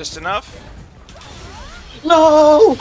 Just enough? No!